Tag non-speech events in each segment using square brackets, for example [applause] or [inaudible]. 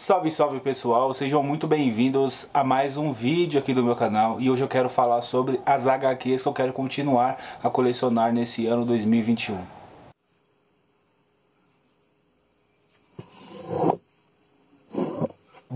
Salve, salve pessoal, sejam muito bem-vindos a mais um vídeo aqui do meu canal e hoje eu quero falar sobre as HQs que eu quero continuar a colecionar nesse ano 2021.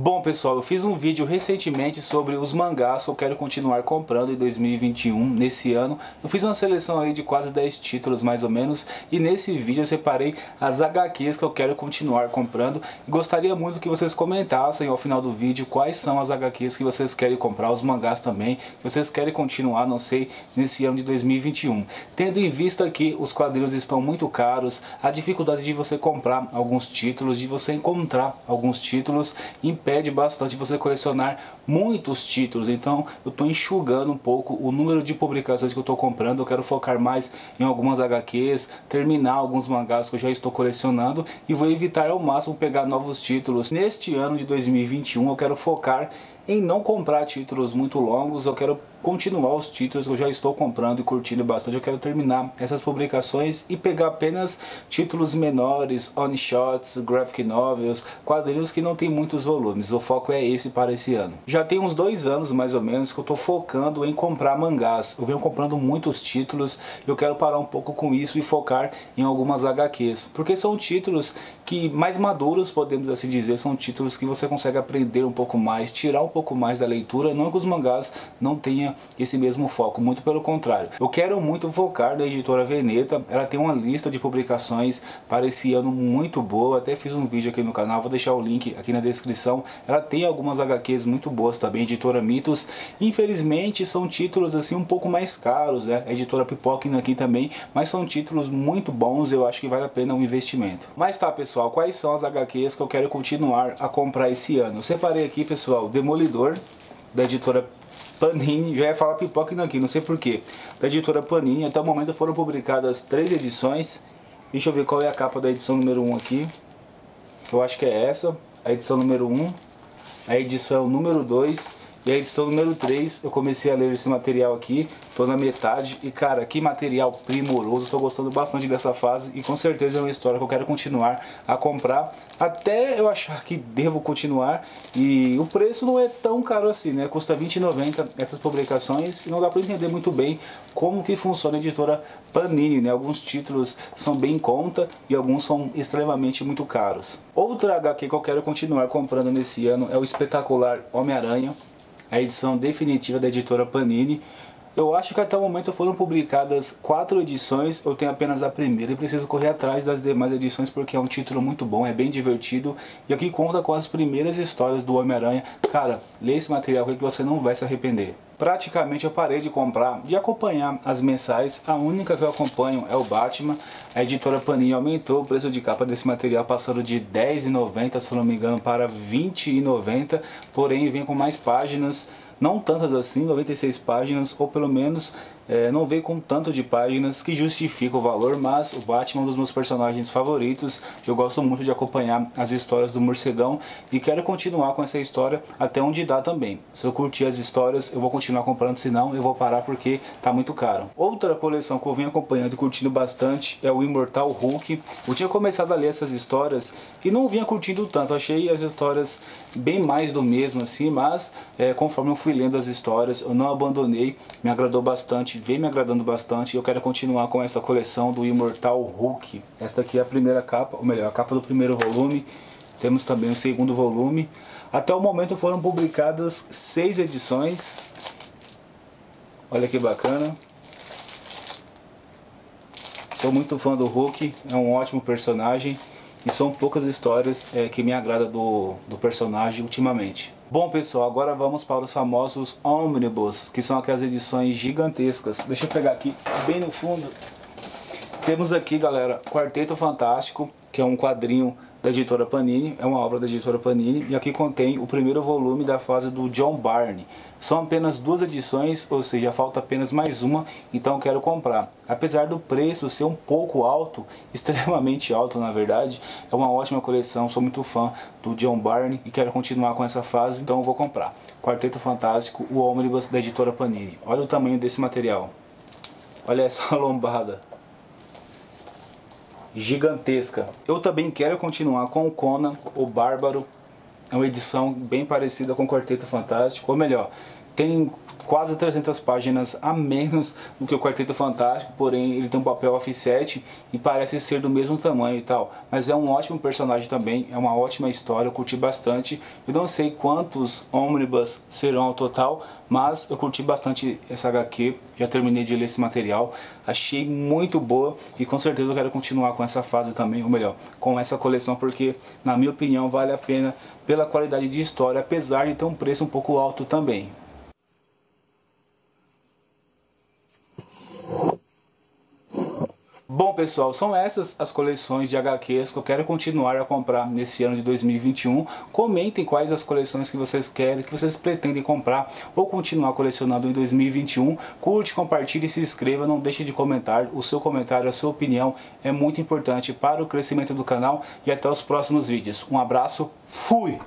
Bom pessoal, eu fiz um vídeo recentemente sobre os mangás que eu quero continuar comprando em 2021, nesse ano. Eu fiz uma seleção aí de quase 10 títulos mais ou menos e nesse vídeo eu separei as HQs que eu quero continuar comprando e gostaria muito que vocês comentassem ao final do vídeo quais são as HQs que vocês querem comprar, os mangás também, que vocês querem continuar, não sei, nesse ano de 2021. Tendo em vista que os quadrinhos estão muito caros, a dificuldade de você comprar alguns títulos, de você encontrar alguns títulos, impede bastante você colecionar muitos títulos. Então eu estou enxugando um pouco o número de publicações que eu estou comprando. Eu quero focar mais em algumas HQs, terminar alguns mangás que eu já estou colecionando e vou evitar ao máximo pegar novos títulos. Neste ano de 2021 eu quero focar em não comprar títulos muito longos, eu quero continuar os títulos que eu já estou comprando e curtindo bastante. Eu quero terminar essas publicações e pegar apenas títulos menores, on-shots, graphic novels, quadrinhos que não tem muitos volumes. O foco é esse para esse ano. Já tem uns dois anos mais ou menos que eu estou focando em comprar mangás. Eu venho comprando muitos títulos e eu quero parar um pouco com isso e focar em algumas HQs. Porque são títulos que mais maduros, podemos assim dizer, são títulos que você consegue aprender um pouco mais, tirar um pouco mais da leitura. Não que os mangás não tenham esse mesmo foco, muito pelo contrário. Eu quero muito focar na editora Veneta, ela tem uma lista de publicações para esse ano muito boa, até fiz um vídeo aqui no canal, vou deixar o link aqui na descrição. Ela tem algumas HQs muito boas também, editora Mitos. Infelizmente são títulos assim um pouco mais caros, né? A editora Pipoca aqui também, mas são títulos muito bons, eu acho que vale a pena um investimento. Mas tá pessoal, quais são as HQs que eu quero continuar a comprar esse ano? Eu separei aqui pessoal, Demolidor, da editora Panini, já ia falar pipoca aqui, não sei porquê. Da editora Panini, até o momento foram publicadas três edições. Deixa eu ver qual é a capa da edição número 1 um aqui. Eu acho que é essa, a edição número 1. Um. A edição número 2 e a edição número 3, eu comecei a ler esse material aqui, tô na metade e cara, que material primoroso, tô gostando bastante dessa fase e com certeza é uma história que eu quero continuar a comprar, até eu achar que devo continuar e o preço não é tão caro assim, né, custa R$20,90 essas publicações e não dá para entender muito bem como que funciona a editora Panini, né, alguns títulos são bem em conta e alguns são extremamente muito caros. Outra HQ que eu quero continuar comprando nesse ano é o espetacular Homem-Aranha, a edição definitiva da editora Panini. Eu acho que até o momento foram publicadas quatro edições, eu tenho apenas a primeira e preciso correr atrás das demais edições porque é um título muito bom, é bem divertido e aqui conta com as primeiras histórias do Homem-Aranha. Cara, lê esse material que você não vai se arrepender. Praticamente eu parei de comprar, de acompanhar as mensais, a única que eu acompanho é o Batman. A editora Panini aumentou o preço de capa desse material, passando de R$10,90, se não me engano, para R$20,90, porém vem com mais páginas, não tantas assim, 96 páginas, ou pelo menos é, não veio com tanto de páginas que justifica o valor, mas o Batman é um dos meus personagens favoritos. Eu gosto muito de acompanhar as histórias do morcegão e quero continuar com essa história até onde dá também. Se eu curtir as histórias, eu vou continuar comprando, senão eu vou parar porque tá muito caro. Outra coleção que eu venho acompanhando e curtindo bastante é o Imortal Hulk. Eu tinha começado a ler essas histórias e não vinha curtindo tanto. achei as histórias bem mais do mesmo assim, mas é, conforme eu fui lendo as histórias, eu não abandonei, me agradou bastante vem me agradando bastante e eu quero continuar com esta coleção do Imortal Hulk. Esta aqui é a primeira capa, ou melhor, a capa do primeiro volume. Temos também o segundo volume. Até o momento foram publicadas seis edições. Olha que bacana. Sou muito fã do Hulk, é um ótimo personagem. E são poucas histórias é, que me agradam do, do personagem ultimamente. Bom pessoal, agora vamos para os famosos Omnibus, que são aquelas edições gigantescas. Deixa eu pegar aqui, bem no fundo. Temos aqui, galera, Quarteto Fantástico, que é um quadrinho da editora Panini, é uma obra da editora Panini, e aqui contém o primeiro volume da fase do John Barney. São apenas duas edições, ou seja, falta apenas mais uma, então quero comprar. Apesar do preço ser um pouco alto, [laughs] extremamente alto na verdade, é uma ótima coleção, sou muito fã do John Barney e quero continuar com essa fase, então vou comprar. Quarteto Fantástico, o Omnibus da editora Panini. Olha o tamanho desse material. Olha essa [laughs] lombada gigantesca. Eu também quero continuar com o Conan, o Bárbaro, é uma edição bem parecida com o Quarteto Fantástico, ou melhor, tem quase 300 páginas a menos do que o Quarteto Fantástico, porém ele tem um papel offset e parece ser do mesmo tamanho e tal. Mas é um ótimo personagem também, é uma ótima história, eu curti bastante. Eu não sei quantos ônibus serão ao total, mas eu curti bastante essa HQ, já terminei de ler esse material, achei muito boa e com certeza eu quero continuar com essa fase também, ou melhor, com essa coleção, porque na minha opinião vale a pena pela qualidade de história, apesar de ter um preço um pouco alto também. Bom pessoal, são essas as coleções de HQs que eu quero continuar a comprar nesse ano de 2021. Comentem quais as coleções que vocês querem, que vocês pretendem comprar ou continuar colecionando em 2021. Curte, compartilhe, se inscreva, não deixe de comentar. O seu comentário, a sua opinião é muito importante para o crescimento do canal e até os próximos vídeos. Um abraço, fui!